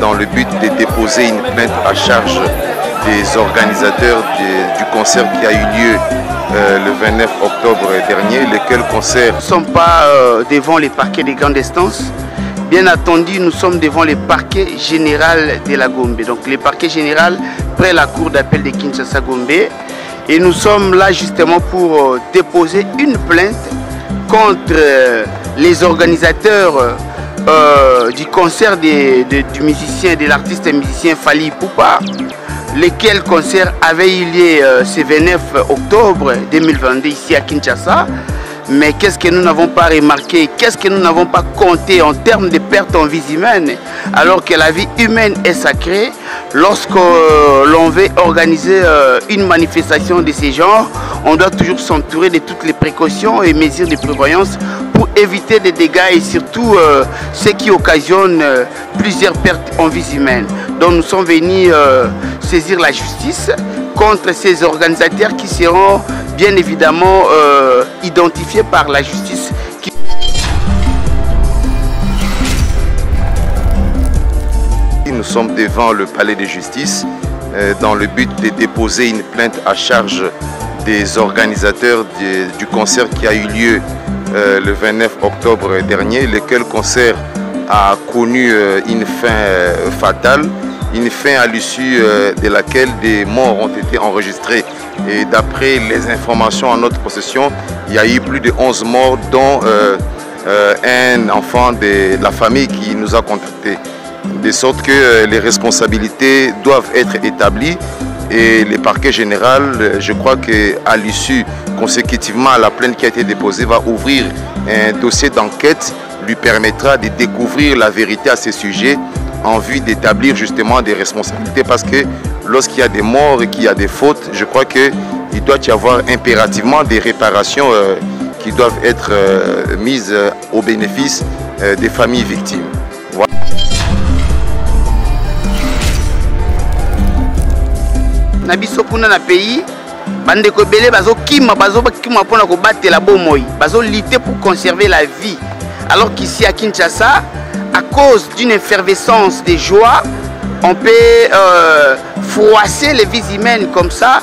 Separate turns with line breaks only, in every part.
dans le but de déposer une plainte à charge des organisateurs du concert qui a eu lieu euh, le 29 octobre dernier, lequel concert...
Nous ne sommes pas euh, devant les parquets des grandes instances. Bien entendu, nous sommes devant le parquet général de la Gombe. Donc le parquet général près la cour d'appel de Kinshasa Gombe. Et nous sommes là justement pour euh, déposer une plainte contre les organisateurs du concert du musicien, de l'artiste musicien Fali Poupa lequel concert avait eu lieu euh, ce 29 octobre 2022 ici à Kinshasa. Mais qu'est-ce que nous n'avons pas remarqué? Qu'est-ce que nous n'avons pas compté en termes de pertes en vie humaine Alors que la vie humaine est sacrée, lorsque euh, l'on veut organiser euh, une manifestation de ce genre, on doit toujours s'entourer de toutes les précautions et mesures de prévoyance éviter des dégâts et surtout ce qui occasionne plusieurs pertes en vie humaine. Donc nous sommes venus saisir la justice contre ces organisateurs qui seront bien évidemment euh, identifiés par la justice.
Nous sommes devant le palais de justice euh, dans le but de déposer une plainte à charge des organisateurs du concert qui a eu lieu euh, le 29 octobre dernier, lequel concert a connu une fin fatale une fin à l'issue euh, de laquelle des morts ont été enregistrés. Et d'après les informations en notre possession, il y a eu plus de 11 morts, dont euh, euh, un enfant de la famille qui nous a contactés. De sorte que les responsabilités doivent être établies et le parquet général, je crois qu'à l'issue, consécutivement à la plainte qui a été déposée, va ouvrir un dossier d'enquête lui permettra de découvrir la vérité à ce sujet en vue d'établir justement des responsabilités parce que lorsqu'il y a des morts et qu'il y a des fautes, je crois qu'il doit y avoir impérativement des réparations euh, qui doivent être euh, mises euh, au bénéfice des familles victimes.
Na biso kuna na pays bandeko ebele bazokima bazokima mpona kobatela bomoi pour conserver la vie alors qu'ici à kinshasa à cause d'une effervescence de joie, on peut euh, froisser les vies humaines comme ça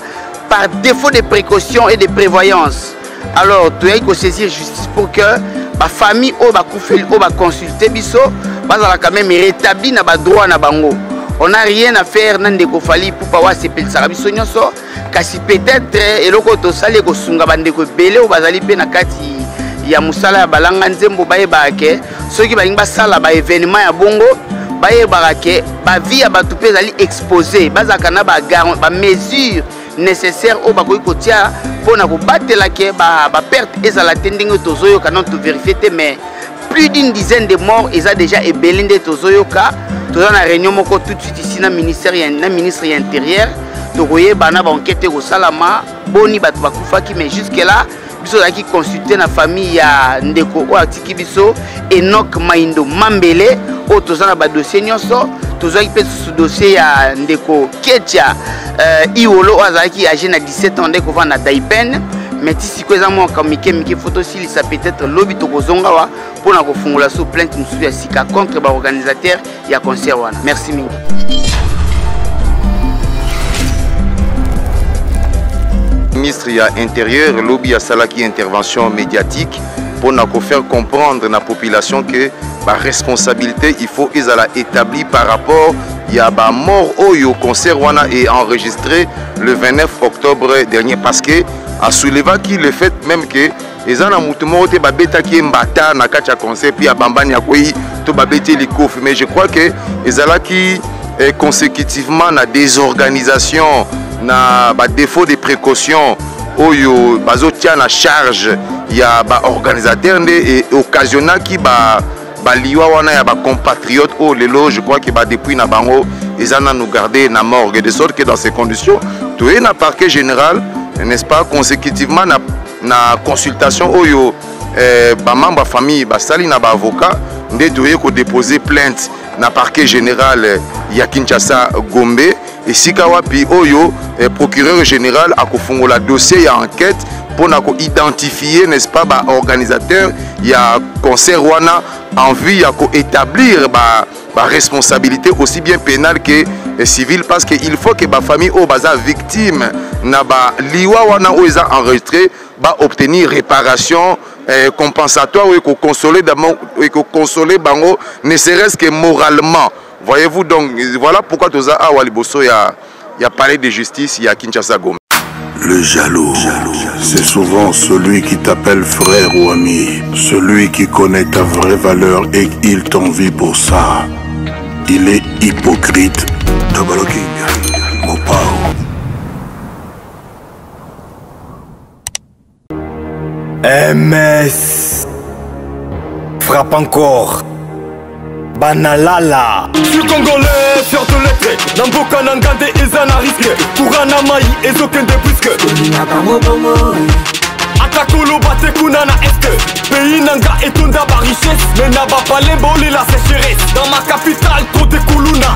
par défaut de précaution et de prévoyance. Alors, as saisir justice pour que la famille ou la ou la consulter biso, bazala quand même rétabli na ba droit na bango. On n'a rien à faire nan de kofali pour pas se pelsa biso nyonso. Kasi peut-être eloko to sali ko sunga bandeko belé ou bazali pe na kati ya mosala ya balanga nzembo bayebaka ke. Soki balingi basala baévénement ya bongo bayebaka ke bavie ya bato mpe ezali expose bazalaka na bamesure nécessaire oyo bakoki kotia mpona kobatela ke baperte ezala te ndenge tozoyoka non toverifie te mais plus d'une dizaine de morts eza déjà ebele nde tozoyoka. Toza na réunion moko tout de suite ici na ministère na ministre ya intérieur. Tokoyeba na baenquête ekosalama. Boni bato bakufaki mais jusque là biso ozalaki consulte na famille ya ndeko oyo atiki biso. Enok maindo mambele oyo toza na badossier nyonso. Tozwaki mpe susu dossier ya ndeko ketia uh, iwolo oyo azalaki age na 17 ans nde kovanda na daipen mais ti sikoyo eza mwaka mike mike fo tosilisa peut-être lobi tokozonga awa mpona kofungola so plainte mosusu ya sika contre baorganisateur ya concert wana. Merci mingi.
Ministre ya intérieur lobi asalaki intervention médiatique mpona kofaire comprendre na population ke baresponsabilité il faut ezala établi par rapport ya bamort oyo concert wana est enregistré le 29 octobre dernier. Parce que asoulevaki le fait même ke eza na motu moko te babetaki ye mbata na kati ya concert mpe abambani akwei to babeti likofi. Mais je crois ke ezalaki eh, consécutivement na désorganisation na badéfaut de précaution oyo bazotia na charge ya baorganisateur nde occasionnaki baliwa ba wana ya bacompatriote oyo lelo je crois ke badepui na bango eza nanu garde na morgue. De sorte que dans ces conditions toye na parquet général n'est-ce pas consécutivement na, na consultation oyo eh, bamembre ya famille basali na baavocat nde toye kodépose plainte na parquet général ya kinshasa gombe. Esika wapi oyo eh, procureur général akofungola dossier ya enquête mpona koidentifie n'est-ce pas baorganisateur ya concert wana en vue ya koétablir responsabilité aussi bien pénale que civile parce qu'il faut que bafamille oyo baza victime na baliwa wana oyo eza enregistré baobtenir réparation eh, compensatoire oyo ekokonsole bango ne serait-ce que moralement voyez-vous donc voilà pourquoi toza awa liboso ya, ya palais de justice ya kinshasa goma
Le jaloux, c'est souvent celui qui t'appelle frère ou ami, celui qui connaît ta vraie valeur et il t'envie pour ça. Il est hypocrite. Double King, Mopao.
MS frappe encore. banalala.
Suis congolais fier de l'être. Na mboka na nga nde eza na riske courant na mai ezokende puiske ata koloba te kuna na este pays na nga etonda barichesse. Me na bapalemba olela sécheresse. Dans ma capitale kote kuluna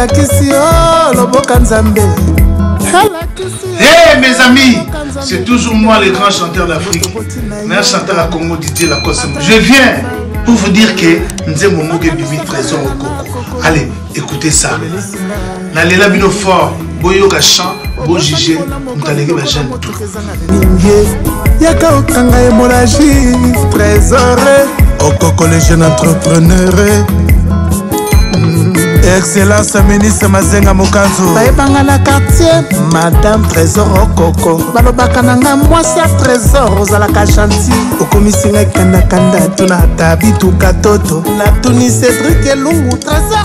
elakisi yo loboka nzambe.
Hey mes amis, c'est toujours moi le grand chanteur d'Afrique, meilleur chanteur à Congo Didier Lacoste. Je viens pour vous dire que Nzembo Moke Bibi Trésor au Coco. Allez, écoutez ça. Nalela bino fort, boyoka chant, bo ba jeune tout.
yaka okanga hémorragie trésore okoko le jeune entrepreneur excellence ministre mazenga mokanzu bayebanga na quartier. Madame trésor okoko. Balobaka na nga mwasi ya trésor ozalaka gentil. Okomisi ngai kandakanda tuna ata bituka toto natuni cédrik elungu trésor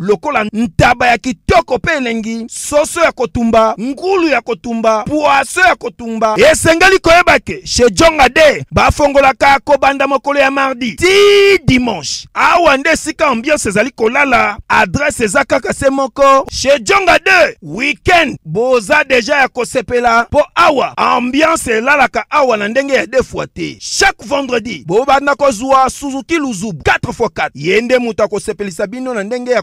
lokola ntaba ya kitoko mpe elengi soso ya kotumba ngulu ya kotumba pwaso ya kotumba. Esengeli koyeba ke chez jonga de bafongolaka kobanda mokolo ya mardi ti dimanche. Awa nde esika ambiance ezali kolala adrese eza kaka se moko. Chez jonga 2 weekend boza deja ya kosepela mpo awa ambiance elalaka awa na ndenge ya defwa te chaque vendredi bobanda kozwa suzuki luzubu 4x4 ye nde moto akosepelisa bino na ndenge ya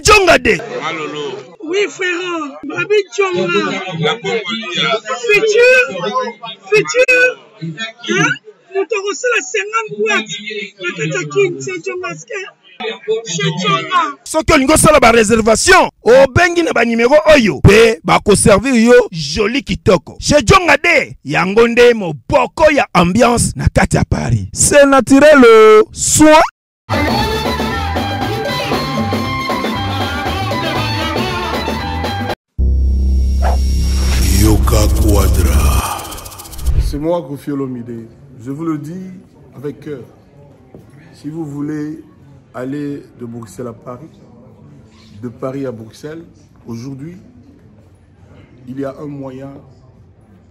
de
Oui, frère, Babi Tchonga. Futur, futur, hein? Motorosala 50 boîtes. Nakataki, c'est Tchongaske. Chez Tchonga.
soki olingi osala bareservation obengi na banimero oyo mpe bakoservir yo joli kitoko de yango nde moboko ya ambiance na kati ya paris c'est naturel o. soin
Yoka Quadra.
C'est moi, Kofi Olomide. Je vous le dis avec cœur. Si vous voulez aller de Bruxelles à Paris, de Paris à Bruxelles, aujourd'hui, il y a un moyen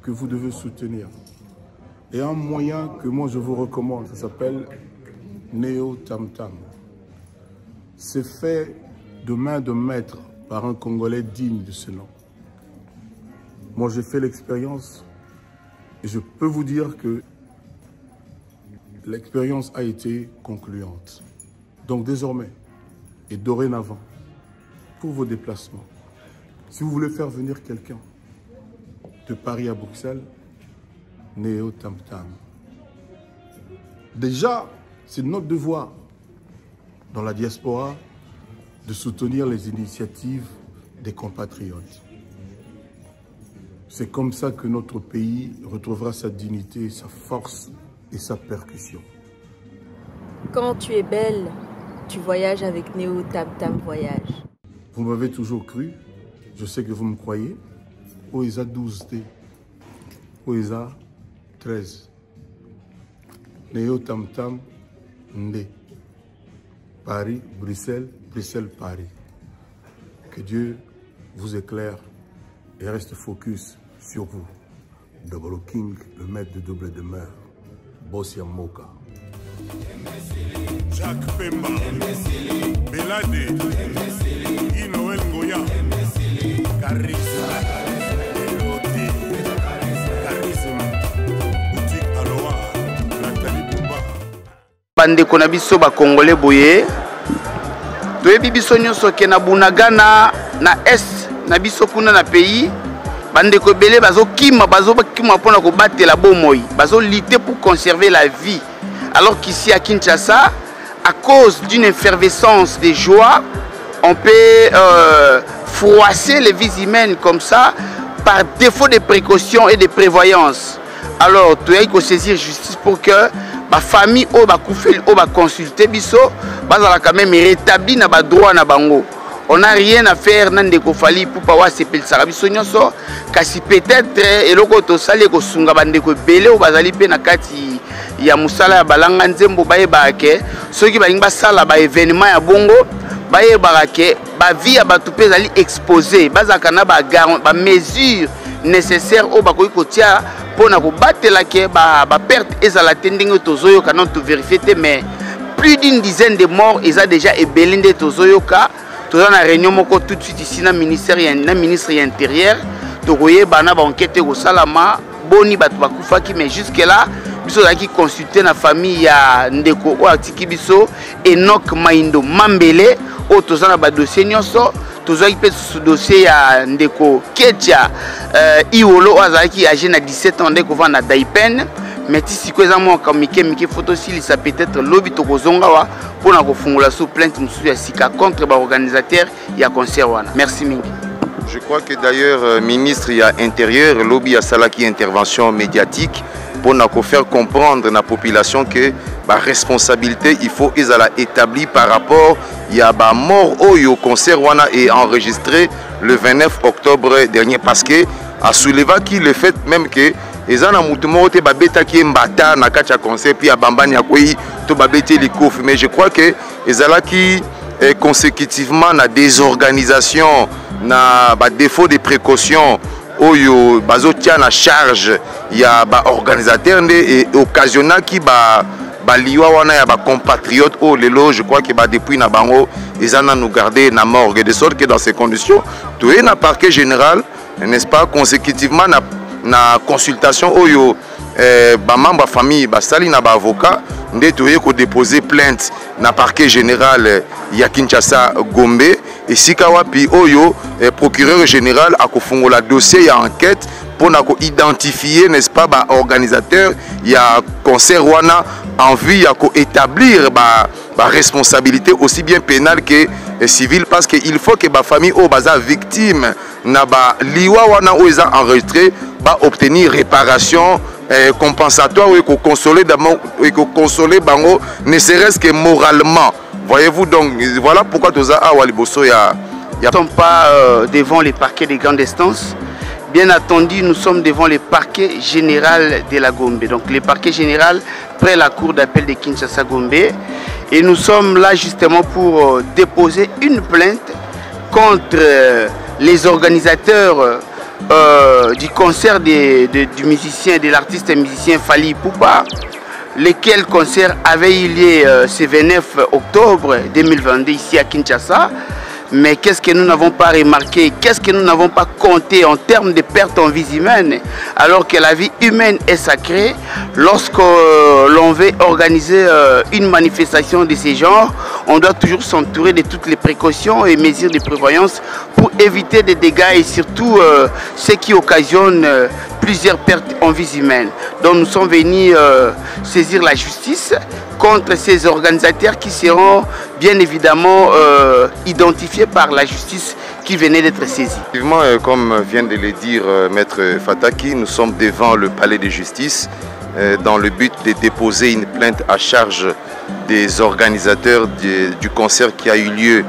que vous devez soutenir. Et un moyen que moi je vous recommande, ça s'appelle Neo Tam Tam. C'est fait de main de maître par un Congolais digne de ce nom. Moi, j'ai fait l'expérience et je peux vous dire que l'expérience a été concluante. Donc désormais et dorénavant, pour vos déplacements, si vous voulez faire venir quelqu'un de Paris à Bruxelles, Néo Tam Tam. Déjà, c'est notre devoir dans la diaspora de soutenir les initiatives des compatriotes. C'est comme ça que notre pays retrouvera sa dignité, sa force et sa percussion.
Quand tu es belle, tu voyages avec Néo Tam Tam Voyage.
Vous m'avez toujours cru, je sais que vous me croyez. OESA 12T, OESA 13, Néo Tam Tam Ndé, Paris, Bruxelles, Bruxelles, Paris. Que Dieu vous éclaire et reste focus sur vous. Double King, le maître de double demeure. Bossia Moka.
Jacques Pemba, Belade, Guy Noël Ngoya, Charisme, Elodie, Charisme, Boutique Aloha, Nathalie Bumba.
bandeko na biso bakongole boye toyebi biso nyonso ke na bunagana na est na biso kuna na pays bandeko ebele bazokima bazokima mpona kobatela bomoi. Bazolite pour conserver la vie. Alors qu'ici à kinshasa à cause d'une effervescence de joie on peut euh, froisser les vies humaines comme ça par défaut de précaution et de prévoyance alors toyaki kosaisir justice pour que bafamille oyo bakufeli oyo baconsulte biso bazala quand même rétabli na badroit na bango on a rien à faire na ndeko fali pupa oyo asepelisaka biso nyonso. Kasi peut-être eloko oyo tosali ekosunga bandeko ebele oyo bazali mpe na kati ya mosala ya balanga nzembo bayebaka ke. Soki balingi basala baévénement ya bongo bayebaka ke bavie ya bato mpe ezali expose bazalaka na bamesure nécessaire oyo bakoki kotia mpona kobatela ke baperte ezala te ndenge tozoyoka non toverifie te mais plus d'une dizaine de morts eza déjà ebele nde tozoyoka toza na réunion moko tout de suite ici na ministère na ministre ya intérieur. Tokoyeba na baenquête ekosalama. Boni bato bakufaki mais jusque là biso tozalaki consulte na famille ya ndeko oyo atiki biso enok maindo mambele. Oyo toza na badossier nyonso. Tozwaki mpe susu dossier ya ndeko ketia uh, iwolo oyo azalaki age na 17 ans nde kovanda na daipen mais ti sikoyo eza mwaka mike mike fo tosilisa peut-être lobi tokozonga wa mpona kofungola so plainte mosusu ya sika contre baorganisateur ya concert merci mingi.
Je crois que d'ailleurs, euh, ministre il y a intérieur, lobby a salaki intervention médiatique pour nous faire comprendre à la population que la responsabilité, il faut qu'ils la établie par rapport il y a ba mort au concert wana est enregistré le 29 octobre dernier. Parce que a soulevé le fait même que eza na mutu moko te babetaki mbata na kati ya concert puis ya bambani akwei to babeti likofi. Mais je crois que ezalaki eh, consécutivement na désorganisation na badéfaut de précaution oyo bazotia na charge ya baorganisateur nde occasionnaki ba baliwa wana ya bacompatriote oyo lelo je crois que badepui na bango eza nanu garde na morgue. De sorte que dans ces conditions toye na parquet général n'est-ce pas consécutivement na, na consultation oyo eh, bamembre ya famille basali na baavocat nde toye kodépose plainte na parquet général ya kinshasa gombe. Esika wapi oyo eh, procureur général akofungola dossier ya enquête mpona koidentifie n'est-ce pas baorganisateur ya concert wana en vue ya koétablir baresponsabilité ba aussi bien pénale que eh, civile parce que il faut que bafamille oyo baza victime na baliwa wana oyo eza enregistré baobtenir réparation eh, compensatoire oyo ekokonsole bango ne serait-ce que moralement. Voyez-vous donc voilà pourquoi toza awa liboso ya
ne sommes pas euh, devant les parquets des grandes instances. Bien entendu nous sommes devant le parquet général de la Gombe. Donc le parquet général près la cour d'appel de Kinshasa Gombe et nous sommes là justement pour euh, déposer une plainte contre euh, les organisateurs euh, du concert de, de, du musicien, de l'artiste et musicien Fali Poupa, lequel concert avait eu lieu ce 29 octobre 2022 ici à Kinshasa. Mais qu'est-ce que nous n'avons pas remarqué? Qu'est-ce que nous n'avons pas compté en termes de pertes en vie humaine Alors que la vie humaine est sacrée, lorsque euh, l'on veut organiser euh, une manifestation de ce genre, on doit toujours s'entourer de toutes les précautions et mesures de prévoyance pour éviter des dégâts et surtout euh, ce qui occasionne euh, plusieurs pertes en vie humaine. Donc nous sommes venus euh, saisir la justice contre ces organisateurs qui seront bien évidemment identifiés par la justice qui venait d'être saisie.
Comme vient de le dire Maître Fataki, nous sommes devant le palais de justice dans le but de déposer une plainte à charge des organisateurs du, concert qui a eu lieu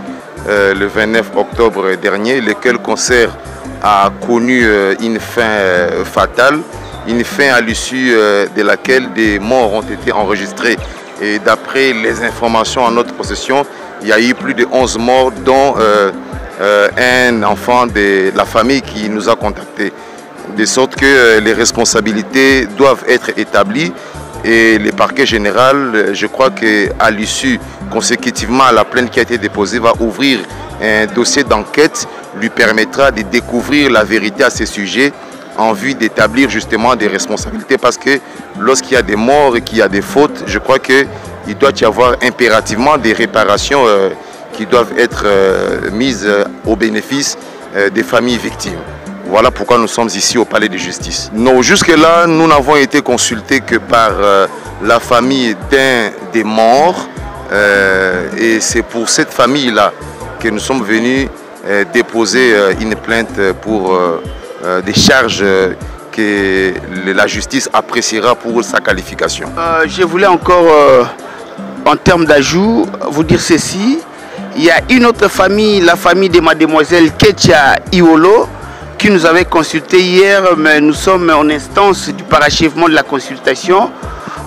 euh, le 29 octobre dernier, lequel concert a connu euh, une fin euh, fatale, une fin à l'issue de laquelle des morts ont été enregistrés. Et d'après les informations en notre possession, il y a eu plus de 11 morts, dont un enfant de la famille qui nous a contactés. De sorte que les responsabilités doivent être établies et le parquet général, euh, je crois qu'à l'issue, consécutivement à la plainte qui a été déposée, va ouvrir un dossier d'enquête, lui permettra de découvrir la vérité à ce sujet en vue d'établir justement des responsabilités parce que lorsqu'il y a des morts et qu'il y a des fautes, je crois qu'il doit y avoir impérativement des réparations euh, qui doivent être euh, mises au bénéfice des familles victimes. Voilà pourquoi nous sommes ici au palais de justice. Non, jusque-là, nous n'avons été consultés que par euh, la famille d'un des morts. euh, et c'est pour cette famille-là que nous sommes venus euh, déposer une plainte pour des charges que la justice appréciera pour sa qualification.
Je voulais encore, en termes d'ajout, vous dire ceci. Il y a une autre famille, la famille de mademoiselle Ketia Iolo, qui nous avait consulté hier, mais nous sommes en instance du parachèvement de la consultation.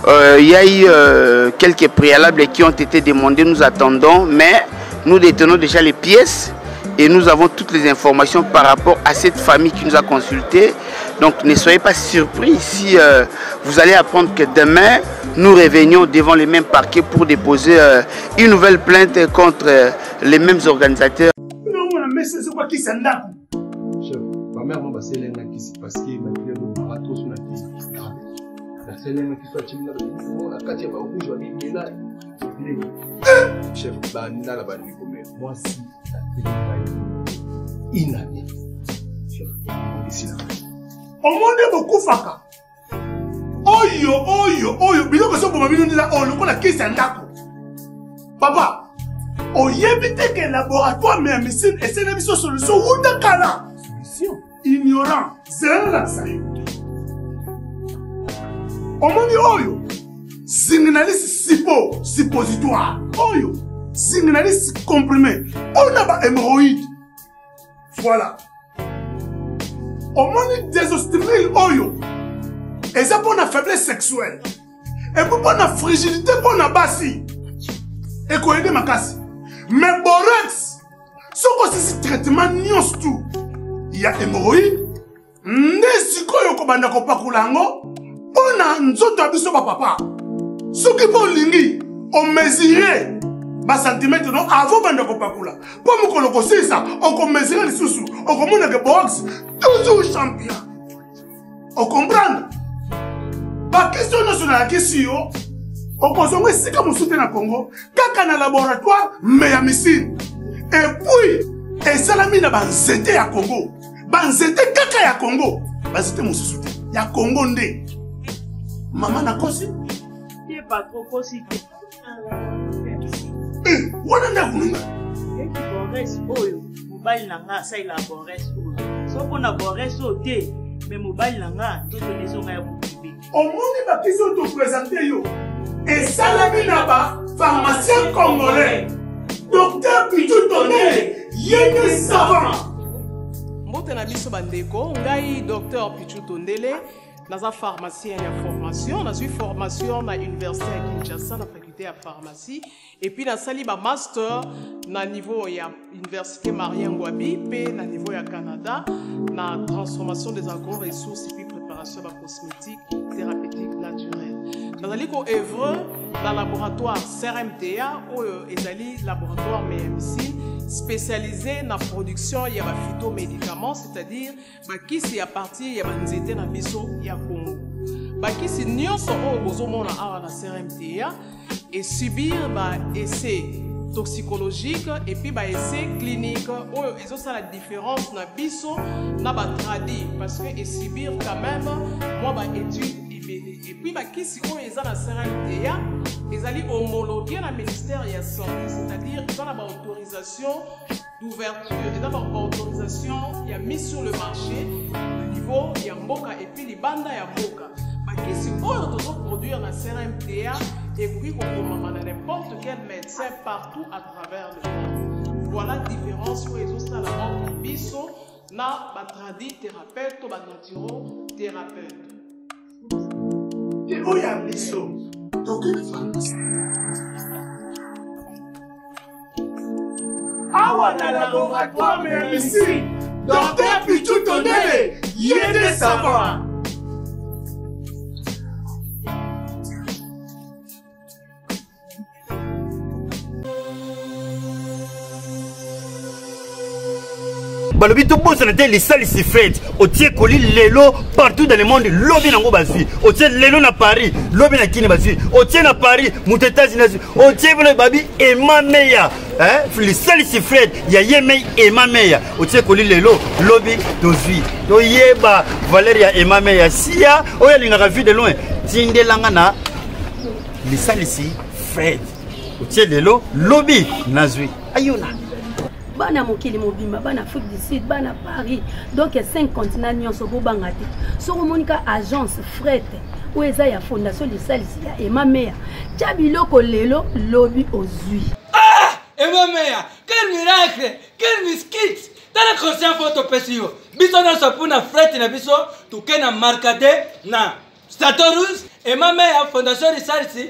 Euh, il y a eu euh, quelques préalables qui ont été demandés, nous attendons, mais nous détenons déjà les pièces et nous avons toutes les informations par rapport à cette famille qui nous a consultés. Donc ne soyez pas surpris si euh, vous allez apprendre que demain, nous revenions devant les mêmes parquets pour déposer une nouvelle plainte contre les mêmes organisateurs.
naomona mese ezokwakisa ndako
bamere mo baselenga kisi parceke bakilelo batoso na kisi grave naselenga kisi acimina na kati ya barouge babimela chef bandala banikomela mwasi inane
omoni bokufaka oyo oyo oyo. Biloko ezoboma bino ndela oyo lokola kisi ya ndako papa oyebi te ke laboratoire me ya médecine esene biso solution wuta kala ignorant. Zelelakisa yo omoni oyo zinginalisi sipo suppositoire oyo zinginalisi comprimé. Oyo na bahemoroïde voilà. Omoni désostrimile oyo eza mpo na faiblesse sexuelle. Epo mpo na frigidité mpo na basi. Ekoyede makasi. Mais borex soki osisi traitement nyonso tu ya hémoroïde nde sikoyo okobanda kopakola yango mpo na nzoto ya biso bapapa soki mpo olingi omesure basantimetre no avant banda kopakola mpo mokolo kosilisa okomesure lisusu okomonake box toujours champion. Okomprendre bakestio nyonso nayakisi yo okozonga esika mosusu te na congo kaka na laboratoire me ya misine. Epuis esalami na banzete ya congo banzete kaka ya congo. Banzete mosusu te. Ya congo nde. Mama nakosi Eh, wana nde akununga
eki bores oyo mobali na nga asalela bores oyo. So mpona bores oyo te me mobali na nga nzoto nezonga ya mokibe
omoni bakisi oyo topresente yo. Esalami na bapharmacien congolais. Docteur pitu tondele ye nde savant
mbote na biso bandeko ngai dr pichu tondele naza pharmacien ya formation nazwi formation na université ya kinshasa na faculté ya pharmacie. Epuis nasali bamaster na niveau ya université marien ngwabi mpe na niveau ya canada na transformation des agro ressources epuis préparation ya bacosmétique thérapeutique naturelle. Nazali koevre na laboratoire crmta oyo ezali laboratoire meyamisi spécialisé na production ya baphytomédicament c'est-à-dire bakisi ya partir ya banzete na biso ya congo. Bakisi nyonso oyo bozomona awa na crmta esubir baessai toxicologique epuis baessai clinique oyo ezosala différence na biso na batradi parce que esubir quand même mwa baétude epuis bakisi oyo eza na crmta ezali homologué na ministère ya santé c'est-à-dire eza na baautorisation d'ouverture eza baautorisation ya mise sur le marché na niveau ya mboka epuis libanda ya mboka. Bakisi oyo tozoproduire na crmta ekoki kokomama na n'importe quel médecin partout à travers le monde. Voilà différence oyo ezosala entre biso na batradi thérapeute to The
oil be so. Don't give thanks. Awa na na go akwame misi. Don't be pichu tonele. Yede sabara.
Balobi tobosana te lisalisi fred otie koli lelo partout dans le monde lobi nango bazwi otie lelo na paris lobi na kini bazwi otie na paris moto états-unis azwi otie bino babi emameya lisalisi fred ya ye mei emameya otie koli lelo lobi tozwi toyeba valeur ya emameya siya oyo alingaka vie de loin. Tindelanga na lisalisi fred otie lelo lobi nazwi ayona
bana mokili mobimba bana afrique du sud bana paris. Donc 5 continent nyonso bobanga te soki omonika agence fret oyo eza ya fondation lisalisi ya emameya tya biloko lelo lobi ozwi
emameya quel miracle quel miskit tala conscient fo topesi yo. Biso nyonso mpuna fret na biso toke na markate na statorus emameya fondation lisalisi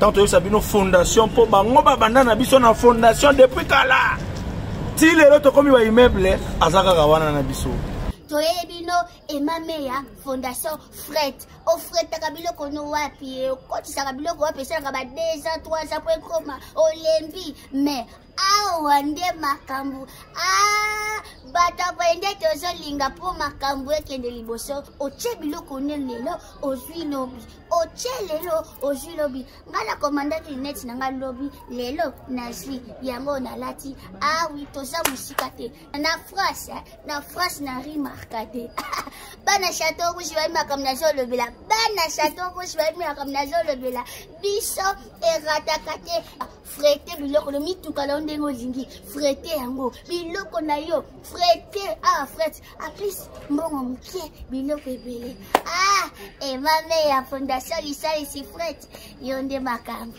ntango toyebisa bino fondation mpo bango babanda na biso na fondation depuis kala. Ti lelo tokómi baimmeuble aza kaka wana na biso.
Toyebi no emameya fondation fret ofretaka biloko no wapi? Okotisaka biloko wapi? Esalaka ba 2 3 po ekoma olembi mais awa nde makambo bato boye nde tozolinga mpo makambo ekende liboso. Otie biloko ne lelo ozwi lobi. Otie lelo ozwi lobi. Ngai nakomandaki neti na ngai lobi lelo nazwi. Yango nalati awi toza mosika te. Na france na france na rimarka te bana chateau rouge bayebi makambo nazolobela bana chateau rouge bayebi makambo nazolobela biso erataka te frete biloko no mituka nao ndenge olingi frete yango biloko na yo frete awa frete aplis mbongo moke biloko ebele ah emame ya fondation lisalisi frete yo nde makambo